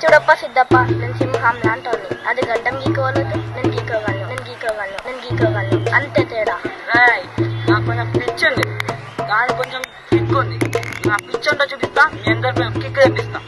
చూడప్ప సిద్ధప్ప నేను సింహం అంటోని. అది గడ్డం గీకోవలేదు నేను గీకోగలను నేను గీకోగలను నేను గీకోగలను. అంతే తేడా. రాయ్ నాకు కొంచెం పిచ్చింది దాని కొంచెం పిక్కుంది నా పిచ్చి చూపిస్తా మీ అందరి కిక్ తెప్పిస్తా.